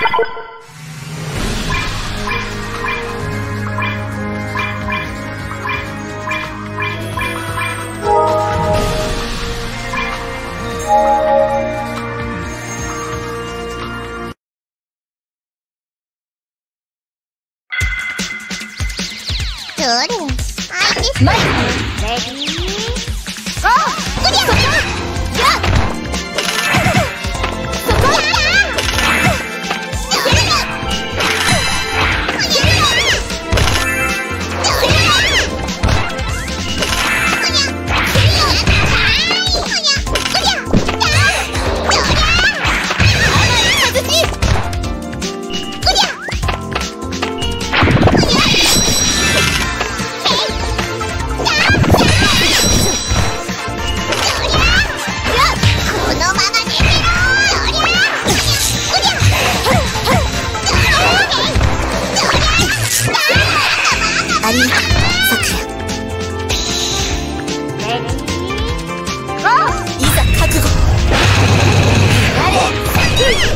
Ready, Mike. Ready, go! Good, yeah, good.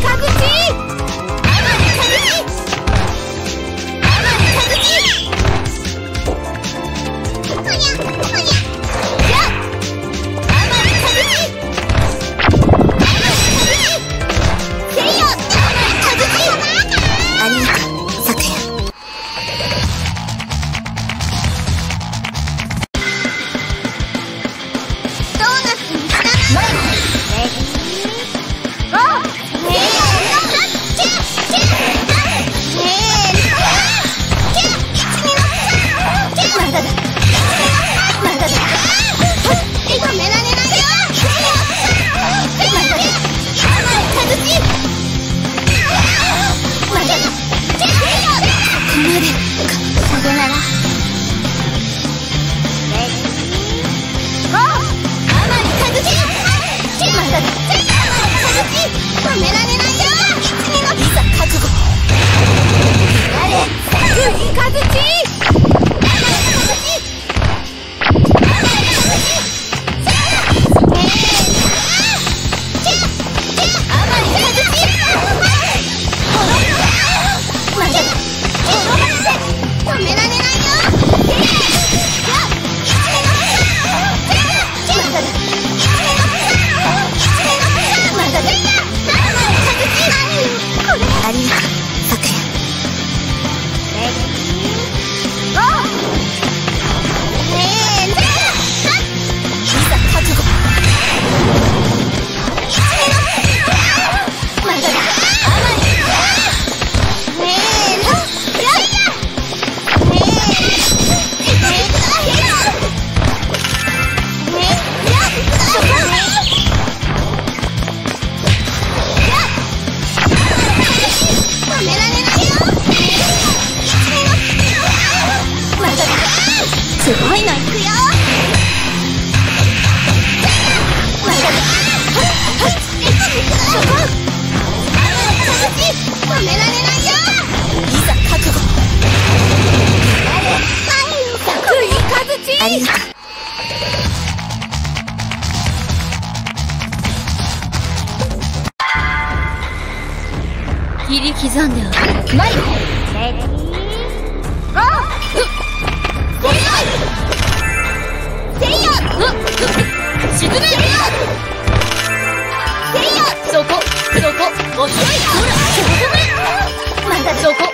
確実まで切り刻んでレディーゴーせいや沈めるよ。せいやそこそこ落ち走空。